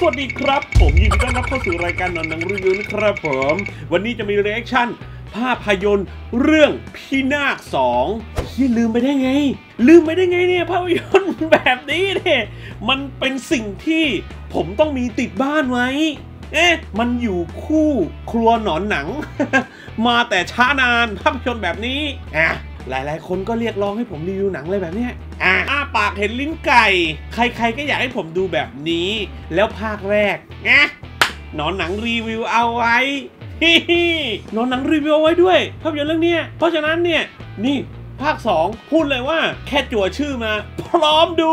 สวัสดีครับ ผมยินดีต้อนรับเข้าสู่รายการหนอนหนังรีวิวนะครับผม วันนี้จะมี reaction ภาพยนตร์เรื่องพี่นาคสองที่ลืมไปได้ไง ลืมไปได้ไงเนี่ยภาพยนตร์แบบนี้เนี่ยมันเป็นสิ่งที่ผมต้องมีติดบ้านไว้ เอ๊ะมันอยู่คู่ครัวหนอนหนัง มาแต่ช้านานภาพยนตร์แบบนี้อะหลายๆ คนก็เรียกร้องให้ผมรีวิวหนังเลยแบบนี้อะ ปากเห็นลิ้นไก่ ใครๆก็อยากให้ผมดูแบบนี้ แล้วภาคแรกนะหนอนหนังรีวิวเอาไว้หนอนหนังรีวิวเอาไว้ด้วยภาพยนตร์เรื่องเนี้ยเพราะฉะนั้นเนี่ยนี่ ภาค 2 พูดเลยว่าแค่จั่วชื่อมา พร้อมดู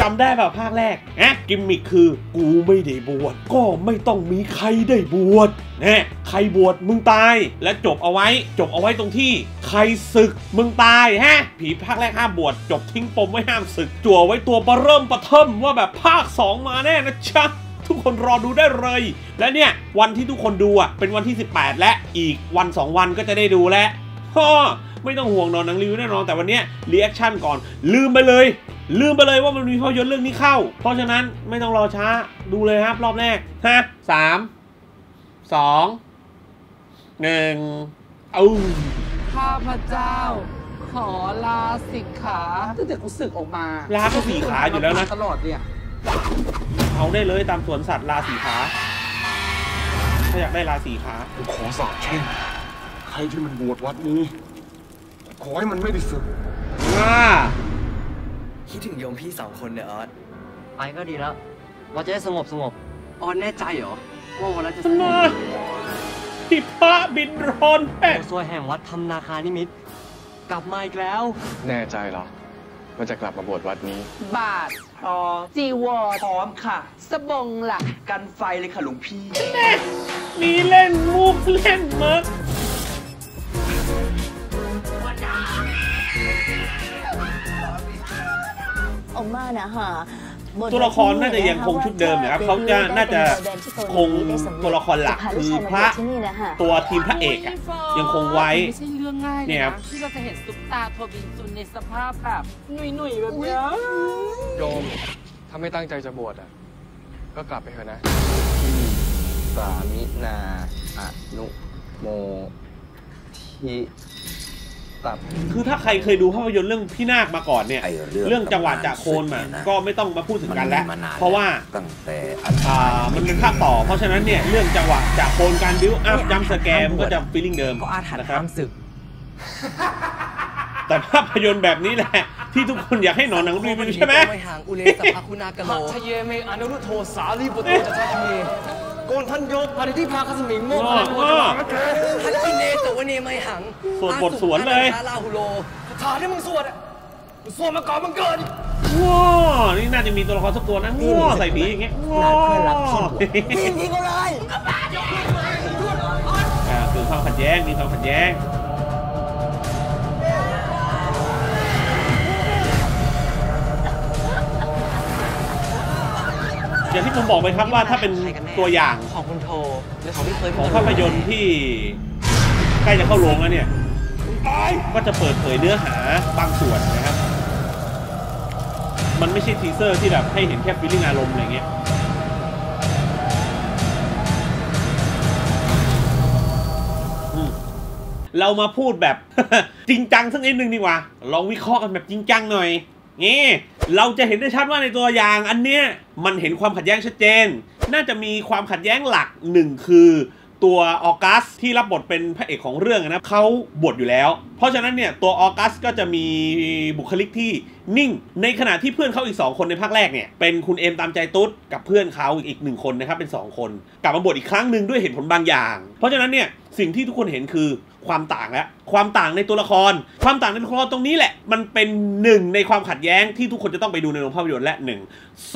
จำได้เปล่าภาคแรกนะกิมมิคคือกูไม่ได้บวชก็ไม่ต้องมีใครได้บวชน่ใครบวชมึงตาย และจบเอาไว้ จบเอาไว้ตรงที่ ใครสึกมึงตายฮะ ผีภาคแรกห้ามบวชจบทิ้งปมไว้ห้ามสึก จั่วไว้ตัวเบ้อเริ่มเบ้อเทิ่มว่าแบบภาค 2 มาแน่นะจ๊ะทุกคนรอดูได้เลย และเนี่ย วันที่ทุกคนดูอะเป็นวันที่ 18 และอีกวัน 2 วันก็จะได้ดูแล้วฮ่อ ไม่ต้องห่วงหนอนหนังรีวิวแน่นอนแต่วันเนี้ย reaction ก่อน ลืมไปเลย ลืมไปเลยว่ามันมีภาพยนตร์เรื่องนี้เข้า เพราะฉะนั้นไม่ต้องรอช้าดูเลยครับ รอบแรกฮะสามสองหนึ่งเอาข้าพเจ้า ขอลาสิกขาตั้งแต่กูศึกออกมาลาก็สี่ขาอยู่แล้วนะตลอดเนี่ยเอาได้เลยตามสวนสัตว์ลาสีขาถ้าอยากได้ลาสีขากูขอสาบแช่งใครที่มันบวชวัดนี้ ขอให้มันไม่ได้สึกอ่าคิดถึงโยมพี่สองคนเนี่ยออสไปก็ดีแล้ว เราจะได้สงบสงบออนแน่ใจเหรอว่าวันนั้นจะมาที่พระบินรอนแป้งโอซวยแห่งวัดทำนาคานิมิตรกลับมาอีกแล้ว แน่ใจเหรอว่าจะกลับมาบวชวัดนี้ บาทพร้อมจีวรพร้อมค่ะ สบงหลักกันไฟเลยค่ะหลวงพี่ มีเล่นมุกเล่นมัก ออกมานะฮะตัวละครน่าจะยังคงชุดเดิมนะครับเขาจะน่าจะคงตัวละครหลักคือพระตัวทีมพระเอกอะยังคงไว้ไม่ใช่เรื่องง่ายเลเนี่ยยครันะบที่เราจะเห็นซุปตาโทบินซุนในสภาพแบบหนุ่ยๆแบบเนี้ยโยมถ้าไม่ตั้งใจจะบวชอะก็กลับไปเถอะนะสามินาอนุโมทิ ตับ คือถ้าใครเคยดูภาพยนตร์เรื่องพี่นาคมาก่อนเนี่ย ไอ้เรื่องเรื่องจังหวะจากโคนมา เนี่ยนะ ก็ไม่ต้องมาพูดถึงกันแล้ว มัมีมนนเพราะว่าตั้งแต่อ่ามันเป็นภาคต่อ เพราะฉะนั้นเนี่ยเรื่องจังหวะจากโคนการบิวอัพจัมสแกมก็จะฟีลลิ่งเดิมก็อาถรรพ์นะครับห้ามศึกแต่ภาพยนตร์แบบนี้แหละ ที่ทุกคนอยากให้หนอนหนังรีวิวใช่ไหม ไม่ห่างอุเลสภคุณากะโล ทะเยเมอนุรุโทสาลีบุตรจะทะเม โกนทันโยปาริที่พาคสมิงโมกอ้ออ้อทันกิเนตวเนไม่หังสวดบทสวนเลยอาสุภะลาหุโลคาถาที่มึงสวดอะมึงสวดมาก่อนมึงเกิดอีกว้านี่น่าจะมีตัวละครสักตัวนะว้าใส่บีอย่างเงี้ยว้าพี่พี่ก็เลยอ่าคือความขัดแย้งมีความขัดแย้ง อย่างที่ผมบอกไปครับว่าถ้าเป็นตัวอย่างของคุณโทหรือของพี่เคยของภาพยนตร์ที่ใกล้จะเข้าโรงแล้วเนี่ยก็จะเปิดเผยเนื้อหาบางส่วนนะครับ มันไม่ใช่ teaser ที่แบบให้เห็นแค่ feeling อารมณ์อะไรเงี้ยอืมเรามาพูดแบบ จริงจังสักนิดนึงดีกว่า ลองวิเคราะห์กันแบบจริงจังหน่อย นี่ เราจะเห็นได้ชัดว่าในตัวอย่างอันเนี้ยมันเห็นความขัดแย้งชัดเจน น่าจะมีความขัดแย้งหลักหนึ่งคือตัวออกัสที่รับบทเป็นพระเอกของเรื่องนะเขาบทอยู่แล้ว เพราะฉะนั้นเนี่ยตัวออกัสก็จะมีบุคลิกที่นิ่ง ในขณะที่เพื่อนเขาอีก 2 คนในภาคแรกเนี่ยเป็นคุณเอมตามใจตุ๊ดกับเพื่อนเขาอีกหนึ่งคนนะครับเป็น 2 คน กลับมาบทอีกครั้งหนึ่งด้วยเหตุผลบางอย่าง เพราะฉะนั้นเนี่ย สิ่งที่ทุกคนเห็นคือความต่างแล้วความต่างในตัวละคร ความต่างในตัวละครตรงนี้แหละ มันเป็นหนึ่งในความขัดแย้งที่ทุกคนจะต้องไปดูในโรงภาพยนตร์และหนึ่ง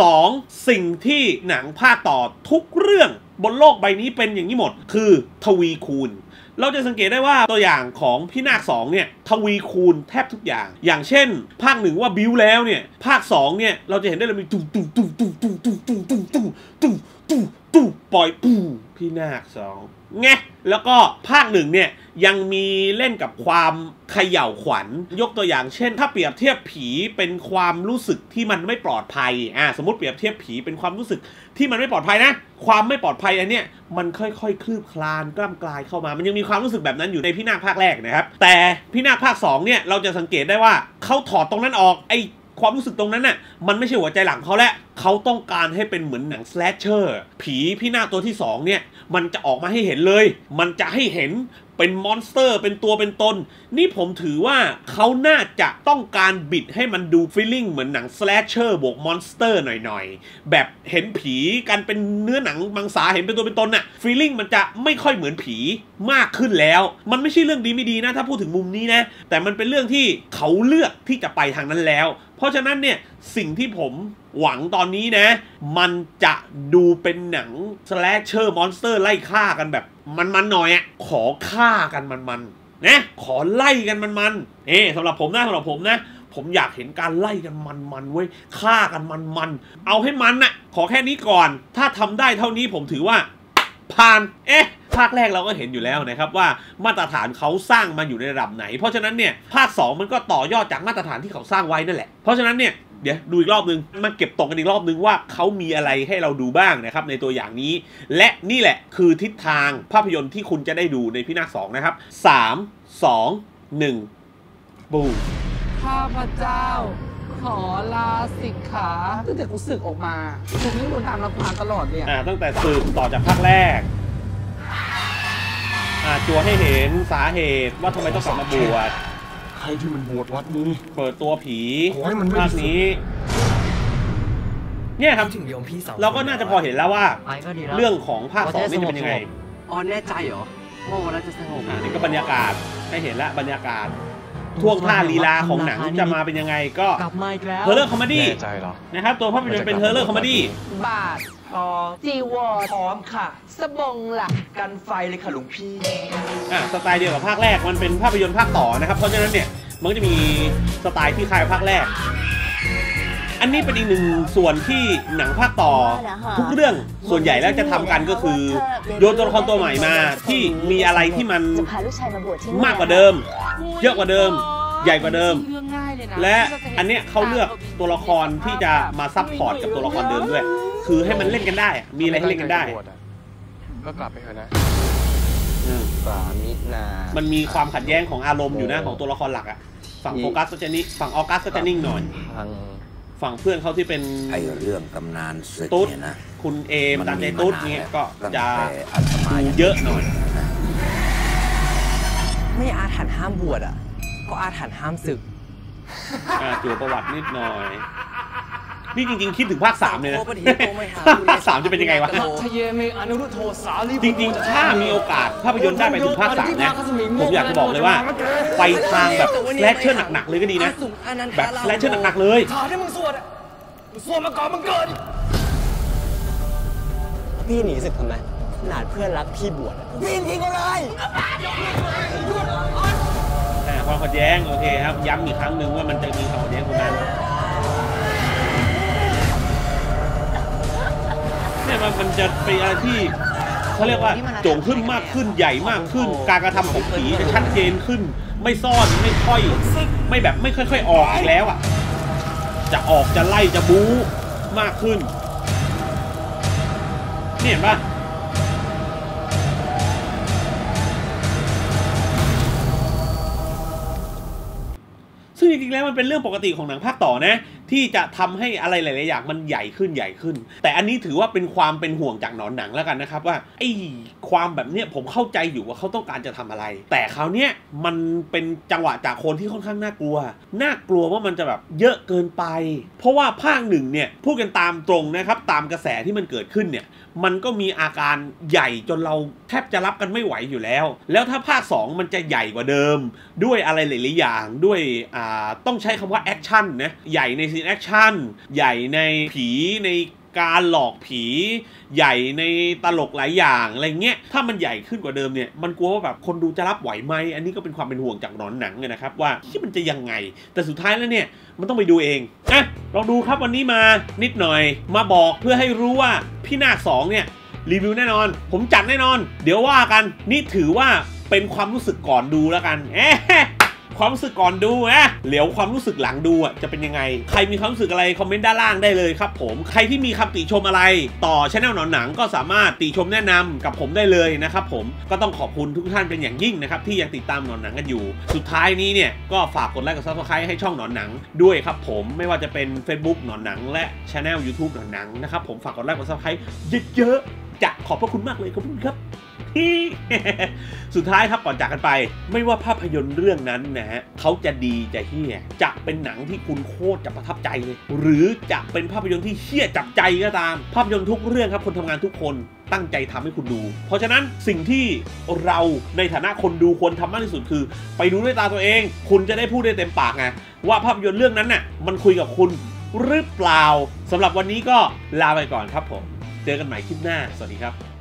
สองสิ่งที่หนังภาคต่อทุกเรื่องบนโลกใบนี้เป็นอย่างนี้หมด คือทวีคูณ เราจะสังเกตได้ว่าตัวอย่างของพี่นาคสองเนี่ยทวีคูณแทบทุกอย่าง อย่างเช่น ภาคหนึ่งว่าบิวแล้วเนี่ย ภาคสองเนี่ยเราจะเห็นได้เลยมีตุ้งตุ้งตุ้งตุ้งตุ้งตุ้งตุ้งตุ้งตุ้งตุ้งตุ้งตู่ปล่อยปู่พี่นาคสองไงแล้วก็ภาคหนึ่งเนี่ยยังมีเล่นกับความเขย่าขวัญ ยกตัวอย่างเช่น ถ้าเปรียบเทียบผีเป็นความรู้สึกที่มันไม่ปลอดภัยอ่าสมมติเปรียบเทียบผีเป็นความรู้สึกที่มันไม่ปลอดภัยนะ ความไม่ปลอดภัยอันเนี้ยมันค่อยๆ คลืบคลานกล้ำกลายเข้ามา มันยังมีความรู้สึกแบบนั้นอยู่ในพี่นาคภาคแรกนะครับแต่พี่นาคภาคสองเนี่ยเราจะสังเกตได้ว่าเขาถอดตรงนั้นออกไอ ความรู้สึกตรงนั้นน่ะมันไม่ใช่หัวใจหลังเขาแล้วเขาต้องการให้เป็นเหมือนหนังสแลชเชอร์ผีพี่นาคตัวที่สองเนี่ยมันจะออกมาให้เห็นเลย มันจะให้เห็นเป็น monster เป็นตัวเป็นตน นี่ผมถือว่าเขาน่าจะต้องการบิดให้มันดู feeling เหมือนหนัง slasher บวก monster หน่อยๆ แบบเห็นผีกันเป็นเนื้อหนังมังสาเห็นเป็นตัวเป็นตนน่ะ feeling มันจะไม่ค่อยเหมือนผีมากขึ้นแล้ว มันไม่ใช่เรื่องดีไม่ดีนะถ้าพูดถึงมุมนี้นะแต่มันเป็นเรื่องที่เขาเลือกที่จะไปทางนั้นแล้ว เพราะฉะนั้นเนี่ยสิ่งที่ผมหวังตอนนี้นะ มันจะดูเป็นหนัง slasher monster ไล่ฆ่ากันแบบ มันๆหน่อยอะขอฆ่ากันมันๆนะขอไล่กันมันๆเอ๊สำหรับผมนะสำหรับผมนะ ผมอยากเห็นการไล่กันมันๆเว้ยฆ่ากันมันๆเอาให้มันน่ะขอแค่นี้ก่อน ถ้าทำได้เท่านี้ผมถือว่า ผ่าน เอ๊ะ ภาคแรกเราก็เห็นอยู่แล้วนะครับว่ามาตรฐานเขาสร้างมาอยู่ในระดับไหน เพราะฉะนั้นเนี่ยภาค 2 มันก็ต่อยอดจากมาตรฐานที่เขาสร้างไว้นั่นแหละ เพราะฉะนั้นเนี่ยเดี๋ยวดูอีกรอบนึงมาเก็บตกกันอีกรอบนึงว่าเขามีอะไรให้เราดูบ้างนะครับในตัวอย่างนี้ และนี่แหละคือทิศทางภาพยนตร์ที่คุณจะได้ดูในพี่นาคสองนะครับสามสองหนึ่งบูมข้าพเจ้า ขอลาสิกขาตั้งแต่กูสึกออกมากูไม่โดนตามรังควานตลอดเนี่ยอ่าตั้งแต่สืบต่อจากภาคแรก อ่าจัวให้เห็นสาเหตุว่าทำไมต้องกลับมาบวชใครที่มันบวชวัดนี้ เปิดตัวผีโอ้ยมันไม่ ภาคนี้ เนี่ยครับ ถึงโยมพี่สองเราก็น่าจะพอเห็นแล้วว่า ไปก็ดีแล้วเรื่องของภาคสองนี่จะเป็นยังไง อ๋อแน่ใจเหรอว่าวันนั้นจะสงบอ่านี่ก็บรรยากาศให้เห็นแล้วบรรยากาศท่วงท่าลีลาของหนังจะมาเป็นยังไงก็กลับมาอีกแล้ว horror comedy แน่ใจเหรอ นะครับตัวภาพยนตร์เป็น horror comedy บาตรพร้อม จีวรพร้อมค่ะ สบงหลักกันไฟเลยค่ะหลวงพี่ อ่าสไตล์เดียวกับภาคแรกมันเป็นภาพยนตร์ภาคต่อนะครับ เพราะฉะนั้นเนี่ยมันก็จะมีสไตล์ที่คล้ายกับภาคแรก อันนี้เป็นอีกหนึ่งส่วนที่หนังภาคต่อ ทุกเรื่องส่วนใหญ่แล้วจะทำกันก็คือ โยนตัวละครตัวใหม่มาที่มีอะไรที่มันจะพาลูกชายมาบวชที่นี่มากกว่าเดิม เยอะกว่าเดิมใหญ่กว่าเดิม เรื่องง่ายเลยนะและอันเนี้ยเขาเลือกตัวละครที่จะมาซับพอร์ตกับตัวละครเดิมด้วย คือให้มันเล่นกันได้อะมีอะไรให้เล่นกันได้ ก็กลับไปเถอะนะอืมสามินา มันมีความขัดแย้งของอารมณ์อยู่นะของตัวละครหลักอะฝั่งโฟกัสก็จะนิ่งฝั่งออกัสก็จะนิ่งหน่อยทางฝั่งเพื่อนเขาที่เป็นไอ้เรื่องตำนานศึกตุ๊ดเนี่ยนะคุณเอมมันตามใจมีตุ๊ดมานานเงี้ยแล้วก็ตั้งจะแต่อาตมาดูยังเยอะหน่อยนะไม่อาถรรพ์ห้ามบวชอะ ก็อาถรรพ์ห้ามศึกอ่าจั่วประวัตินิดหน่อย นี่จริงๆ คิดถึงภาคสามเลยนะโอ้ปฏิโตไม่หาภาคสามจะเป็นยังไงวะทะเยเมอนุรุโทสาลีจริงๆ ถ้ามีโอกาสภาพยนตร์ได้ไปถึงภาคสามนะผมอยากจะบอกเลยว่า ไปทางแบบ slasher หนักๆเลยก็ดีนะ แบบ slasher หนักๆเลยถาที่มึงสวดอะมึงสวดมาก่อนมึงเกิดพี่หนีศึกทำไมขนาดเพื่อนรักพี่บวชอะพี่ทิ้งเขาเลยอ่าความขัดแย้งโอเคครับ ย้ำอีกครั้งหนึ่งว่ามันจะมีความขัดแย้งตรงนั้น มันมันจะเป็นอะไรที่เขาเรียกว่าโจ่งขึ้นมากขึ้นใหญ่มากขึ้น การกระทำของผีจะชัดเจนขึ้น ไม่ซ่อนไม่ค่อยไม่แบบไม่ค่อยๆออกอีกแล้วอะ จะออกจะไล่จะบู๊มากขึ้นเนี่ยเห็นปะซึ่งจริงๆแล้วมันเป็นเรื่องปกติของหนังภาคต่อนะ ที่จะทำให้อะไรหลาย ๆ อย่างมันใหญ่ขึ้นใหญ่ขึ้น แต่อันนี้ถือว่าเป็นความเป็นห่วงจากหนอนหนังแล้วกันนะครับว่าไอ้ความแบบเนี้ยผมเข้าใจอยู่ว่าเขาต้องการจะทำอะไร แต่คราวเนี้ยมันเป็นจังหวะจากคนที่ค่อนข้างน่ากลัว น่ากลัวว่ามันจะแบบเยอะเกินไป เพราะว่าภาคหนึ่งเนี่ยพูดกันตามตรงนะครับตามกระแสที่มันเกิดขึ้นเนี่ยมันก็มีอาการใหญ่จนเราแทบจะรับกันไม่ไหวอยู่แล้ว แล้วถ้าภาค 2 มันจะใหญ่กว่าเดิม ด้วยอะไรหลาย ๆ อย่างด้วยอ่าต้องใช้คำว่า action นะใหญ่ใน action ใหญ่ในผีในการหลอกผีใหญ่ในตลกหลายอย่างอะไรเงี้ย ถ้ามันใหญ่ขึ้นกว่าเดิมเนี่ย มันกลัวว่าแบบคนดูจะรับไหวไหม อันนี้ก็เป็นความเป็นห่วงจากหนอนหนังเนี่ยนะครับ ว่าที่มันจะยังไง แต่สุดท้ายแล้วเนี่ย มันต้องไปดูเองอะลองดูครับวันนี้มานิดหน่อย มาบอกเพื่อให้รู้ว่าพี่นาคสองเนี่ยรีวิวแน่นอน ผมจัดแน่นอน เดี๋ยวว่ากัน นี่ถือว่าเป็นความรู้สึกก่อนดูแล้วกันเอ๊ะ ความรู้สึกก่อนดูนะเหลียวความรู้สึกหลังดูอะจะเป็นยังไง ใครมีความรู้สึกอะไรคอมเมนต์ด้านล่างได้เลยครับผมใครที่มีคำติชมอะไร ต่อช anel หนอนหนังก็สามารถติชมแนะนำกับผมได้เลยนะครับผมก็ต้องขอบคุณทุกท่านเป็นอย่างยิ่งนะครับที่ยังติดตามหนอนหนังกันอยู่ สุดท้ายนี้เนี่ยก็ฝากกดไลค์กด subscribe ให้ช่องหนอนหนังด้วยครับผมไม่ว่าจะเป็น Facebook หนอนหนัง และช anel YouTube หนอนหนังนะครับผมฝากกดไลค์กด subscribe เยอะๆจะขอบพระคุณมากเลยขอบคุณครับ สุดท้ายครับก่อนจากกันไป ไม่ว่าภาพยนตร์เรื่องนั้นนะฮะเขาจะดีจะเฮี้ยจะเป็นหนังที่คุณโคตรจะประทับใจเลย หรือจะเป็นภาพยนตร์ที่เฮี้ยจับใจก็ตาม ภาพยนตร์ทุกเรื่องครับคนทำงานทุกคนตั้งใจทำให้คุณดู เพราะฉะนั้นสิ่งที่เราในฐานะคนดูควรทำมากที่สุดคือ ไปดูด้วยตาตัวเอง คุณจะได้พูดได้เต็มปากไงว่าภาพยนตร์เรื่องนั้นน่ะมันคุยกับคุณหรือเปล่าสำหรับวันนี้ก็ลาไปก่อนครับผม เจอกันใหม่คลิปหน้า สวัสดีครับ